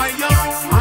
fire.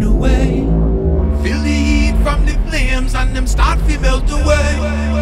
burn away. Feel the heat from the flames and them start to melt away.